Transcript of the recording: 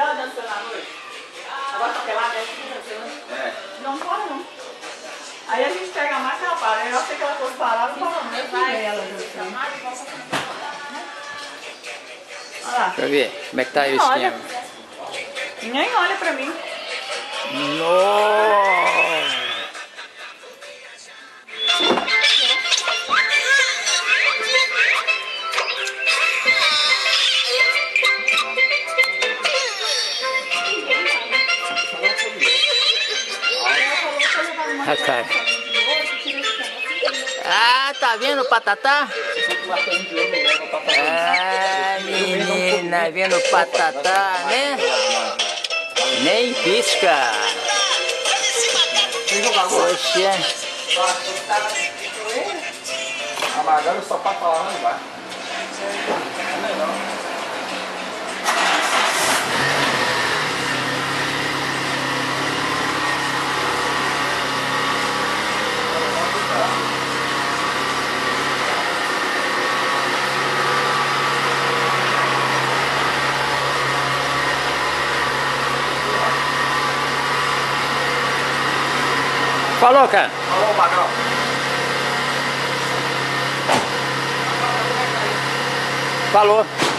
ela dançando à noite? Agora tá pelada, ela fica dançando. É. Não para não. Aí a gente pega a máquina e ela para. Eu achei que ela fosse parar, não para não. Eu filmei ela dançando. Olha lá. Deixa eu ver como é que tá aí o esquema. Nem olha pra mim. Nossa! A cara. Ah, tá vendo o patatá? Ah, menina, vendo o patatá, né? Nem pisca. Poxa. Amargando pra falar lá embaixo. Falou, cara. Falou, Magrão. Falou.